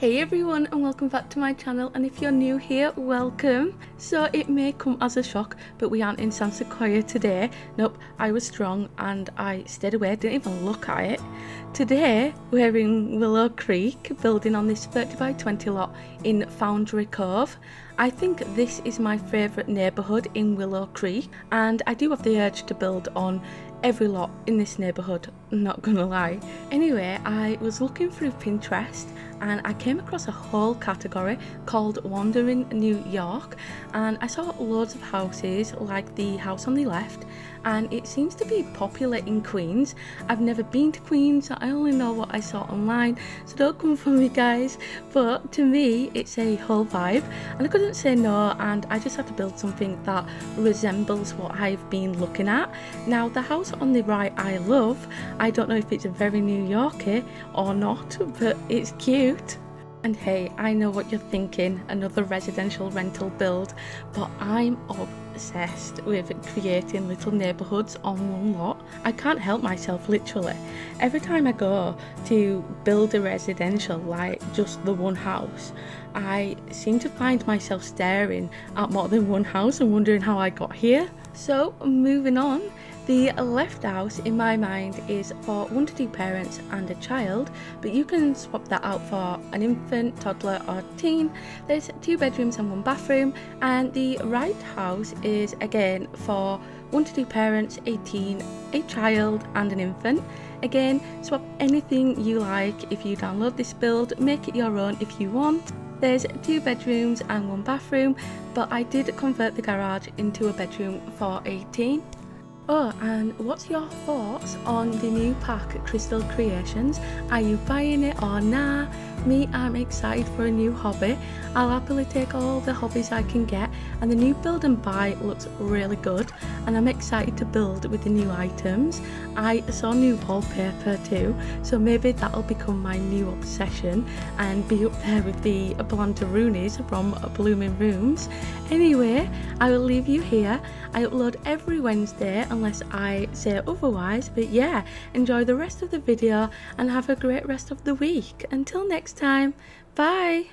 Hey everyone and welcome back to my channel and if you're new here, welcome. So it may come as a shock but we aren't in San Sequoia today. Nope, I was strong and I stayed away, didn't even look at it. Today we're in Willow Creek building on this 30 by 20 lot in Foundry Cove. I think this is my favourite neighbourhood in Willow Creek and I do have the urge to build on every lot in this neighbourhood, not gonna lie. Anyway, I was looking through Pinterest and I came across a whole category called Wandering New York and I saw loads of houses like the house on the left and it seems to be popular in Queens. I've never been to Queens, so I only know what I saw online, so don't come for me guys. But to me, it's a whole vibe and I couldn't say no and I just had to build something that resembles what I've been looking at. Now the house on the right I love, I don't know if it's a very New Yorker or not, but it's cute. And hey, I know what you're thinking, another residential rental build, but I'm obsessed with creating little neighbourhoods on one lot. I can't help myself literally. Every time I go to build a residential like just the one house, I seem to find myself staring at more than one house and wondering how I got here. So moving on, the left house in my mind is for one to two parents and a child, but you can swap that out for an infant, toddler or teen. There's two bedrooms and one bathroom and the right house is again for one to two parents, a teen, a child and an infant. Again, swap anything you like if you download this build, make it your own if you want. There's two bedrooms and one bathroom, but I did convert the garage into a bedroom for a teen. Oh, and what's your thoughts on the new pack at Crystal Creations? Are you buying it or nah? Me, I'm excited for a new hobby. I'll happily take all the hobbies I can get, and the new build and buy looks really good, and I'm excited to build with the new items. I saw new wallpaper too, so maybe that'll become my new obsession and be up there with the Blantaroonies from Blooming Rooms. Anyway, I will leave you here. I upload every Wednesday unless I say otherwise, but yeah, enjoy the rest of the video and have a great rest of the week. Until next next time. Bye!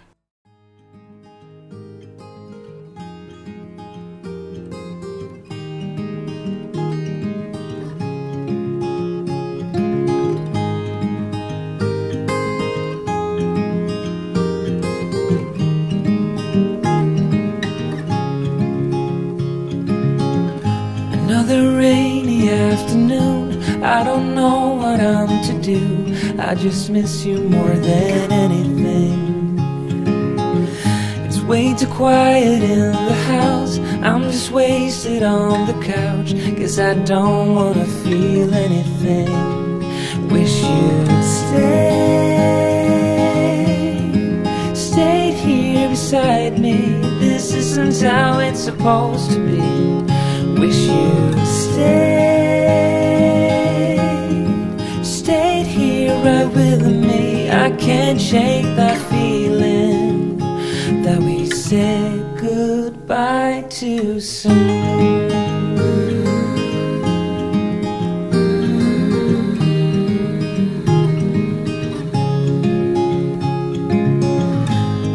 Another rainy afternoon I don't know what I'm to do I just miss you more than anything. It's way too quiet in the house. I'm just wasted on the couch. Guess I don't wanna feel anything. Wish you'd stay Stayed here beside me. This isn't how it's supposed to be. Wish you'd stay with me. I can't shake that feeling That we said goodbye too soon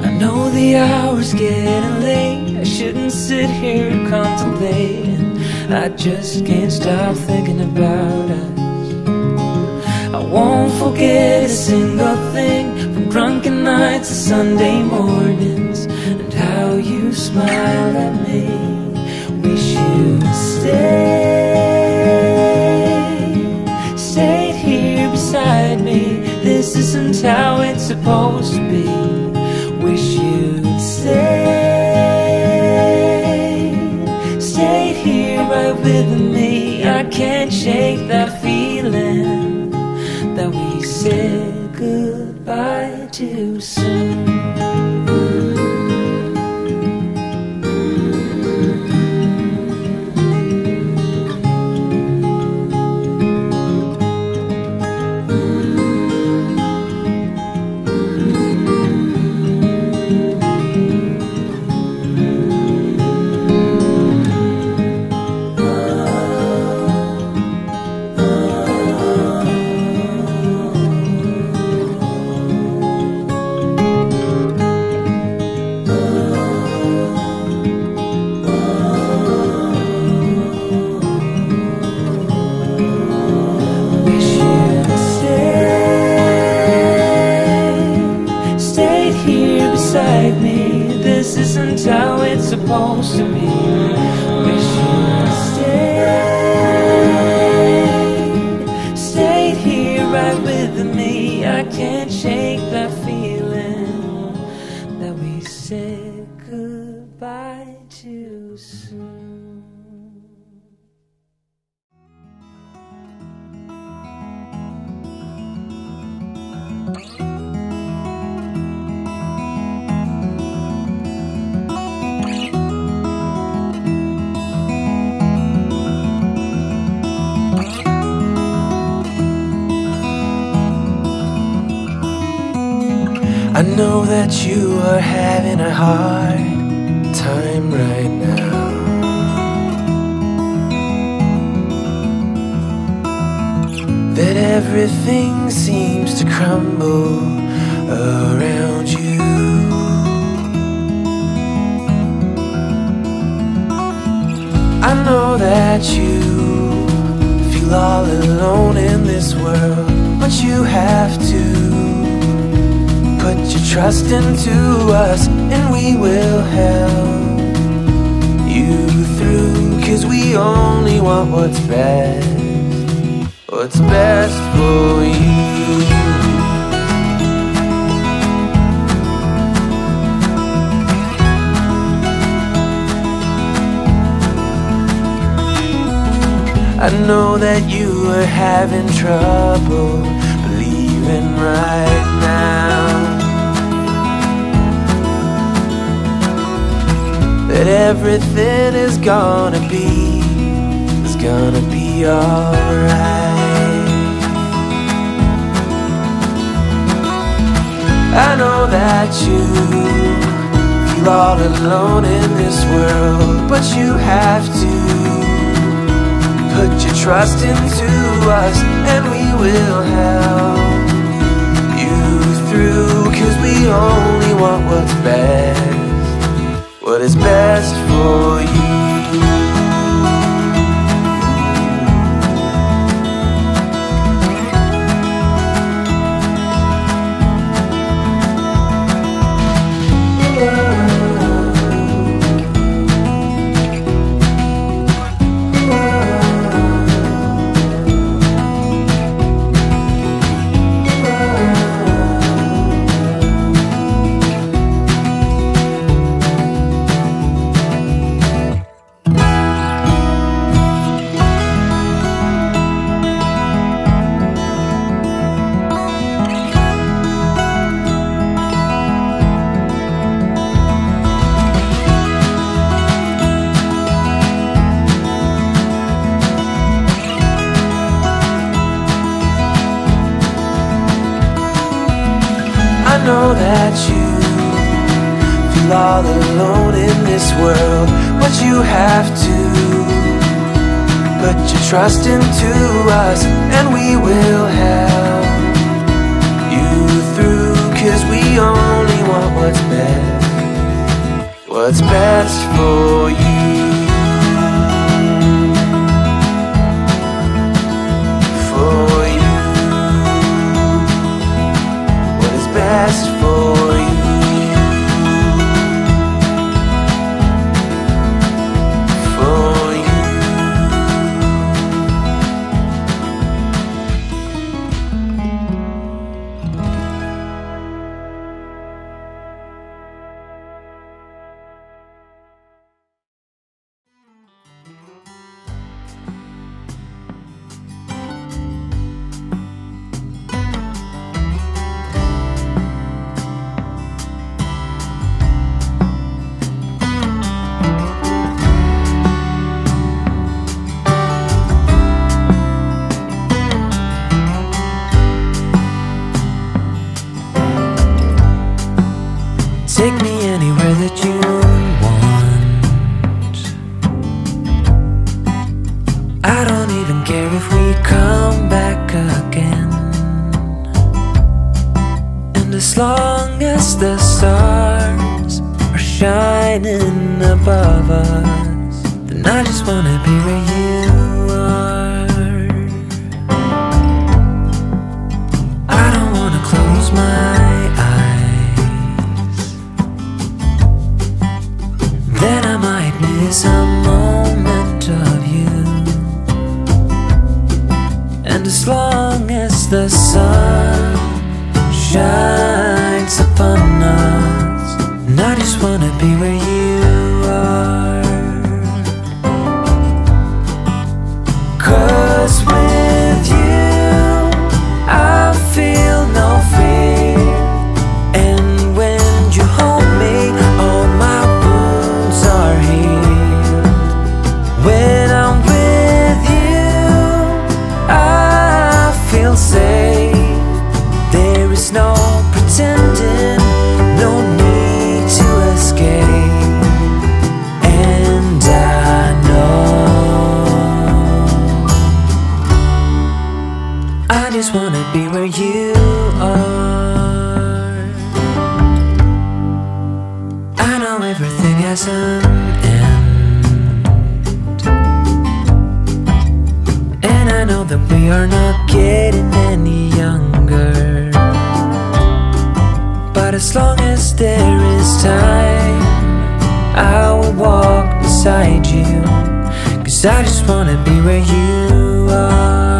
I know the hour's getting late. I shouldn't sit here contemplating I just can't stop thinking about us won't forget a single thing From drunken nights to Sunday mornings. And how you smiled at me. Wish you'd stay Stayed here beside me. This isn't how it's supposed said goodbye too soon. I know that you are having a hard time right now. That everything seems to crumble around you. I know that you feel all alone in this world, but you have to your trust into us and we will help you through cause we only want what's best what's best for you. I know that you are having trouble that everything is gonna be is gonna be alright. I know that you feel all alone in this world, but you have to put your trust into us, and we will help you through. Cause we only want what's best what is best for you. Know that you feel all alone in this world, but you have to put your trust into us, and we will help you through. Cause we only want what's best, what's best for you. Take me anywhere that you want. I don't even care if we come back again. And as long as the stars are shining above us, then I just wanna be where you are. I don't wanna close my. moment of you. And as long as the sun shines upon us And I just wanna be where you are. I just wanna be where you are. I know everything has an end. And I know that we are not getting any younger. But as long as there is time, I will walk beside you. Cause I just wanna be where you are.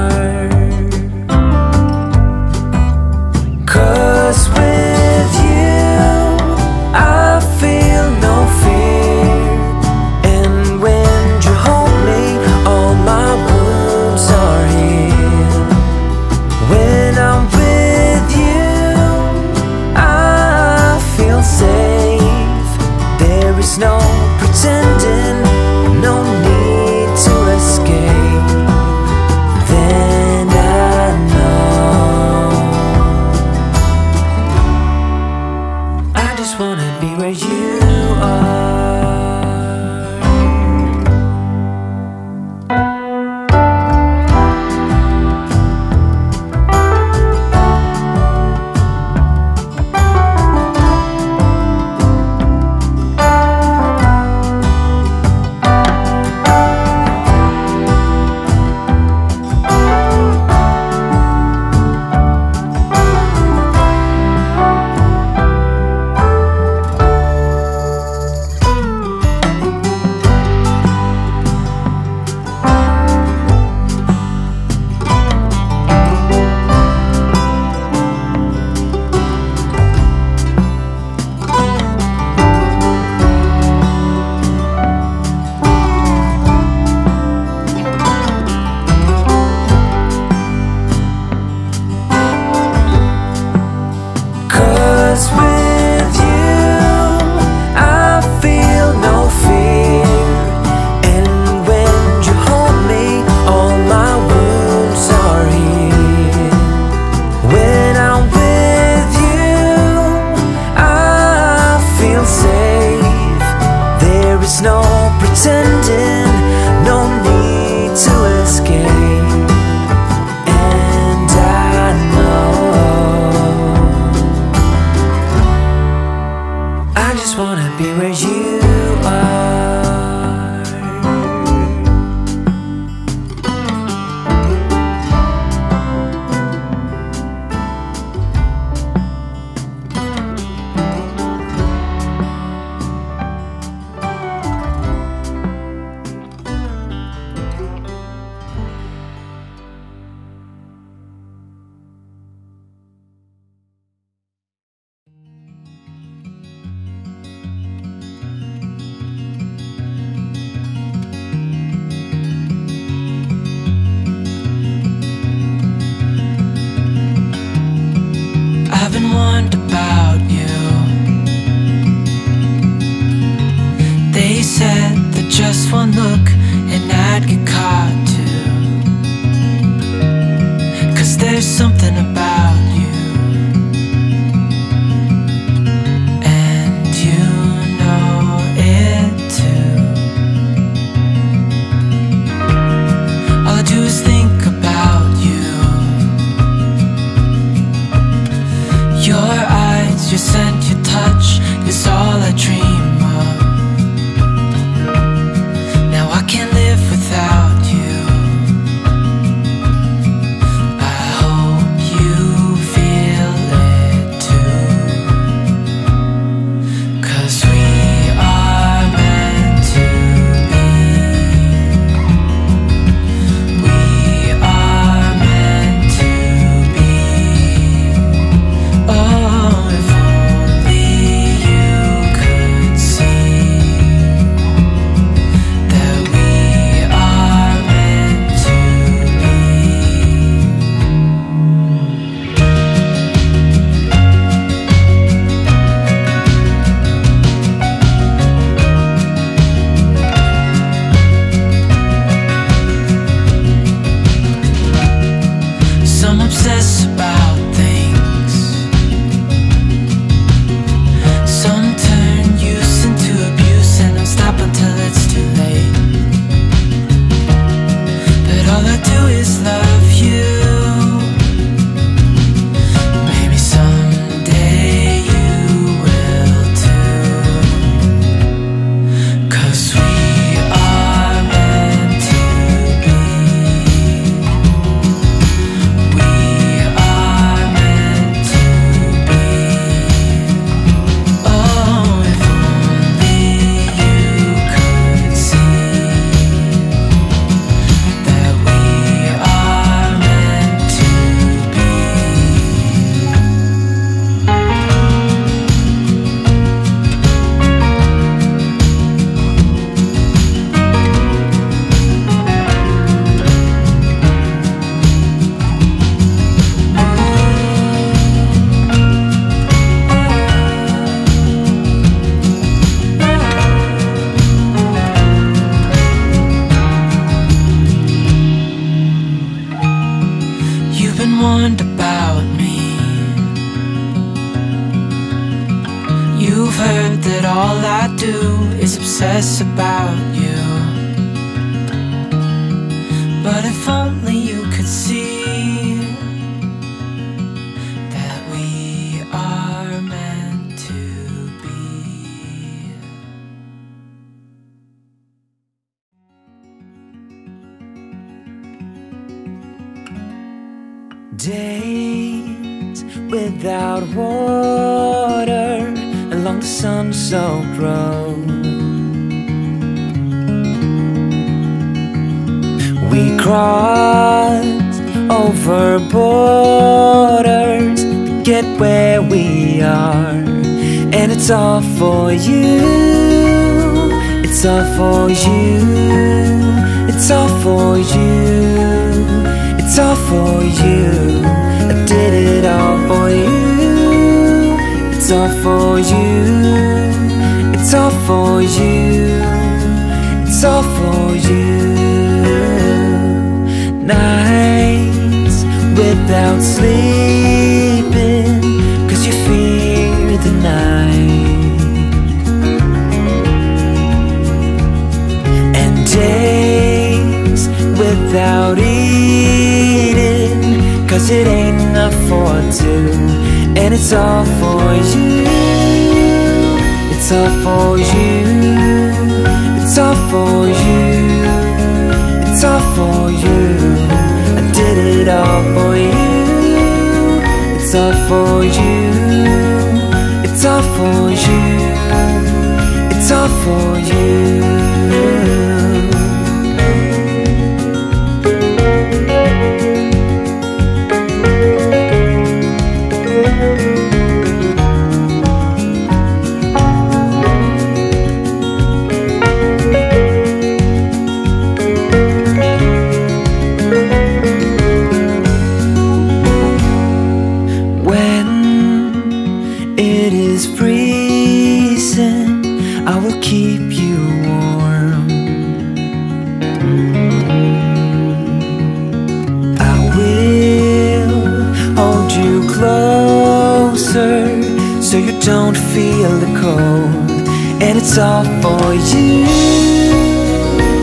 It's all for you. It's all for you. It's all for you. It's all for you. I did it all for you. It's all for you. It's all for you. It's all for you. Nights without sleeping, without eating, cause it ain't enough for two. And it's all for you. It's all for you. It's all for you. It's all for you. I did it all for you. It's all for you. It's all for you. It's all for you. So you don't feel the cold. And it's all for you.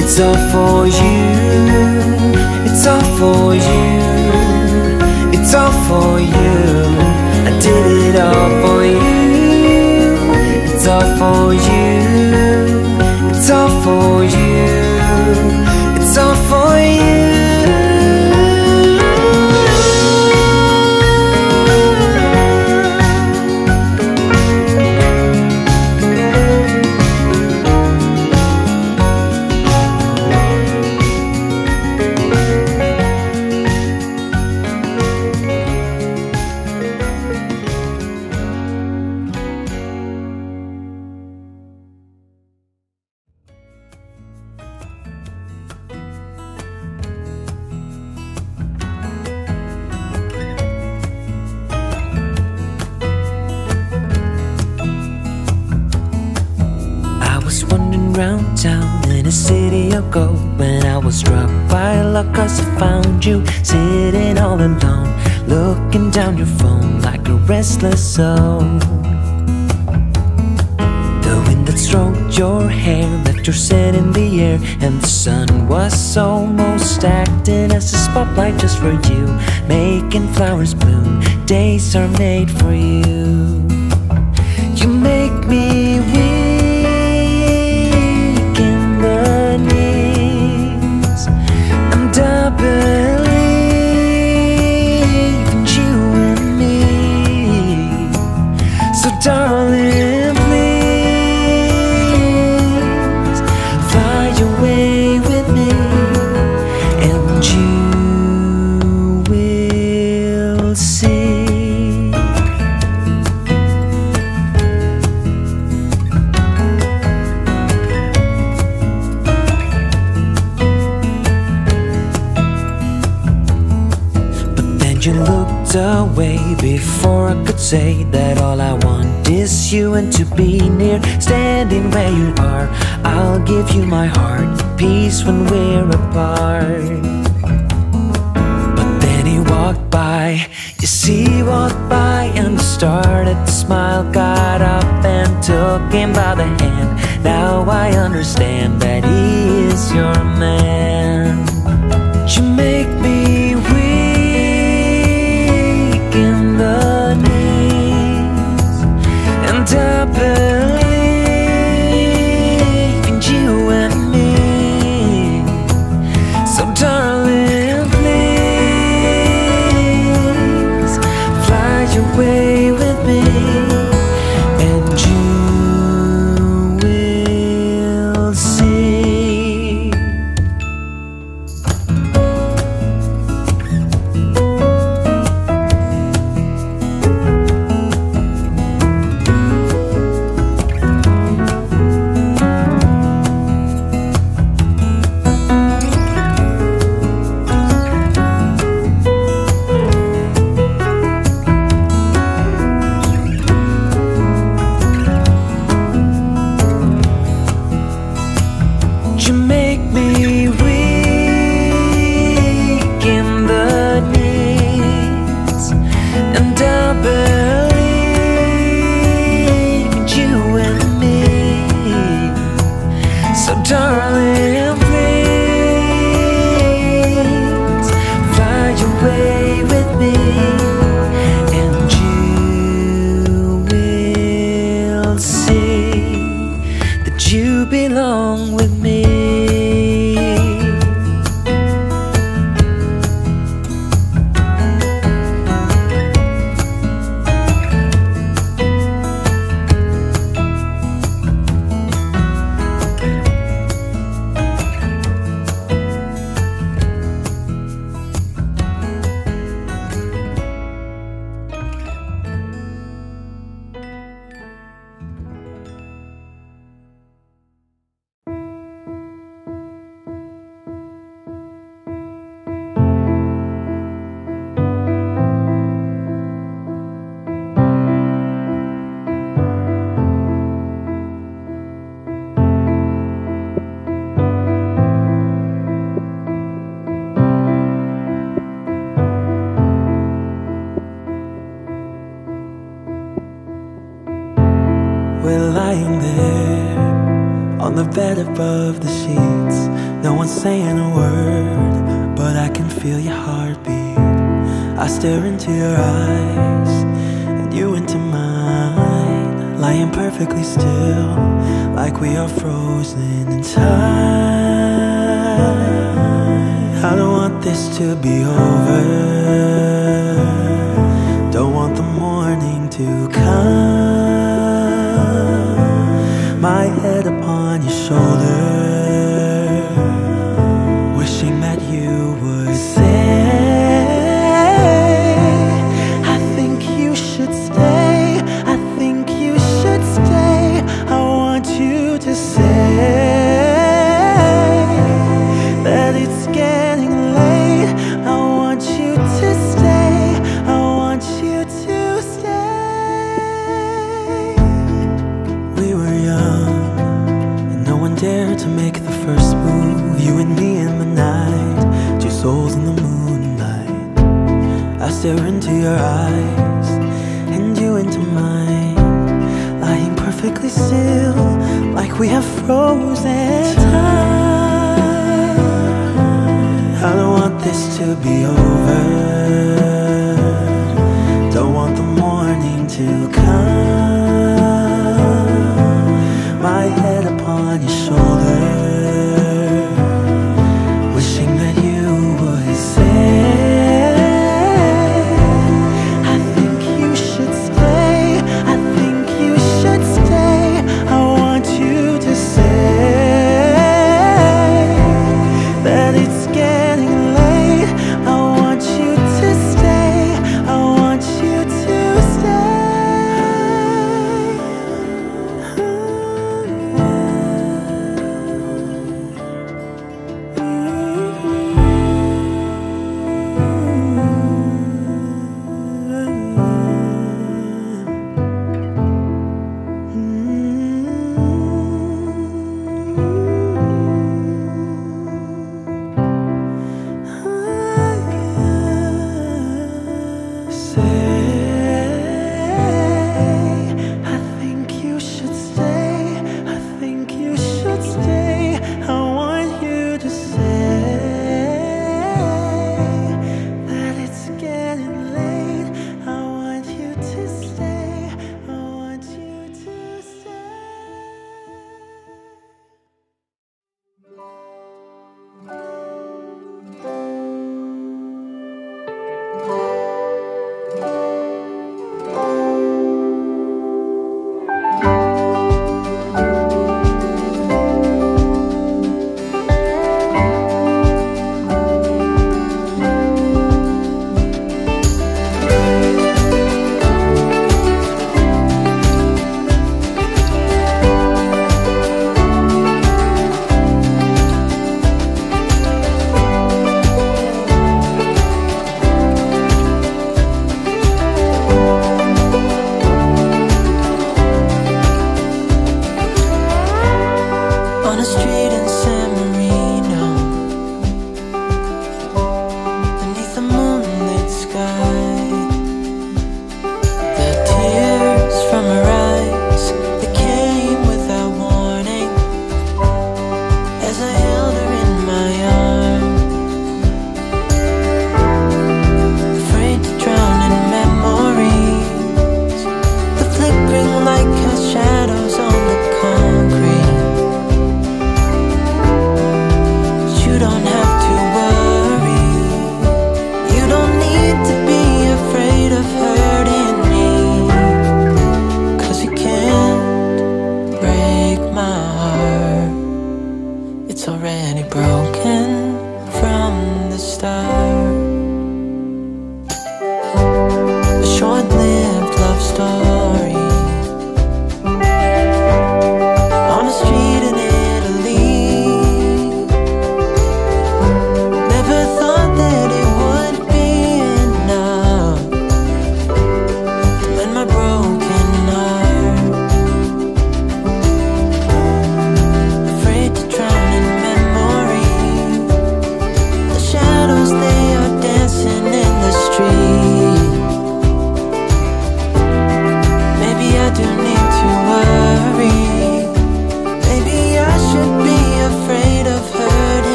It's all for you. It's all for you. It's all for you. I did it all for you. It's all for you. It's all for you. It's all for you. Restless soul. The wind that stroked your hair left your scent in the air, and the sun was almost acting as a spotlight just for you, making flowers bloom. Days are made for you. You make me weak in the knees, and I darling, please fly away with me, and you will see. But then you looked away before I could say that all I want is you and to be near, standing where you are. I'll give you my heart, peace when we're apart. But then he walked by, you see, he walked by and started to smile. Got up and took him by the hand. Now I understand that he is your man. Belong with me.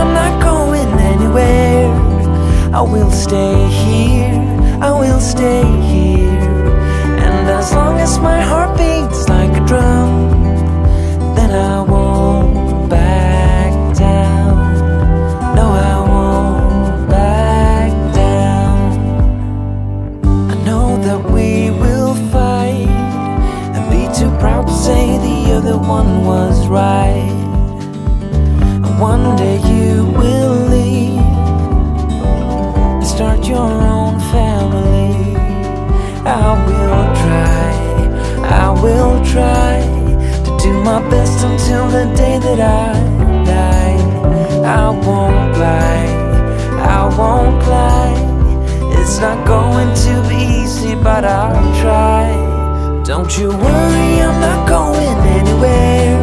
I'm not going anywhere. I will stay here, I will stay here. And as long as my heart beats like a drum Then I won't back down. No, I won't back down. I know that we will fight And be too proud to say the other one was right one day you will leave And start your own family. I will try, I will try To do my best until the day that I die. I won't lie, I won't lie. It's not going to be easy but I'll try. Don't you worry, I'm not going anywhere.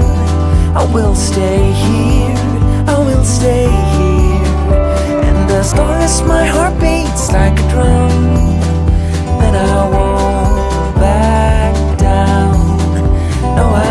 I will stay here, Stay here. And as long as my heart beats like a drum Then I won't back down. No, I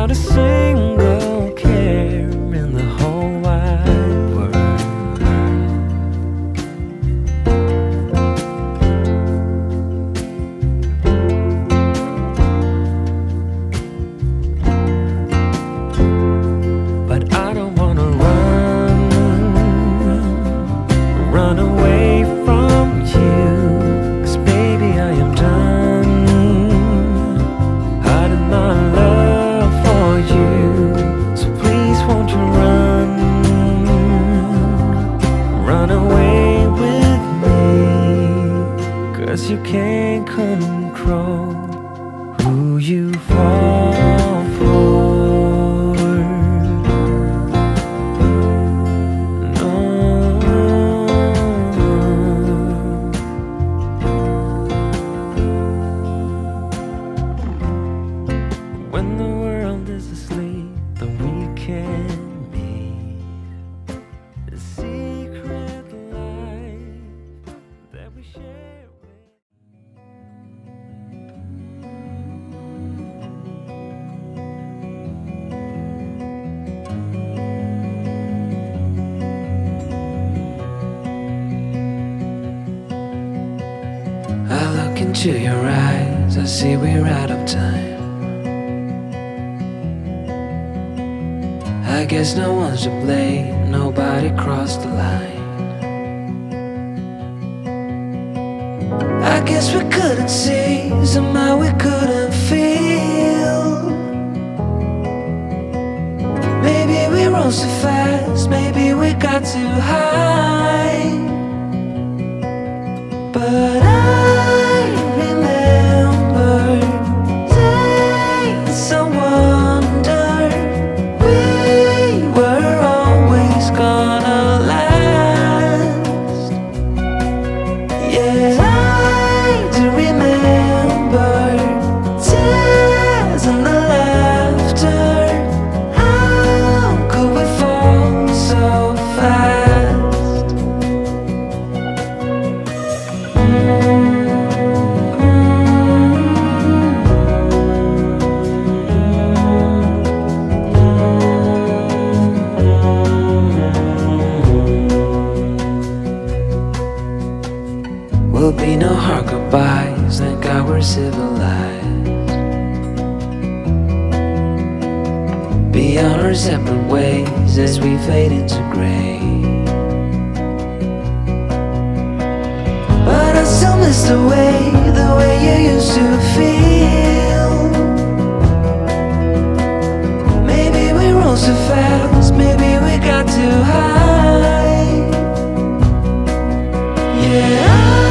how to say. to your eyes, I see we're out of time. I guess no one's to blame, nobody crossed the line. I guess we couldn't see, somehow we couldn't feel. Maybe we rose too fast, maybe we got too high. days as we fade into gray. But I still miss the way, the way you used to feel. Maybe we roll too fast, maybe we got too high. Yeah.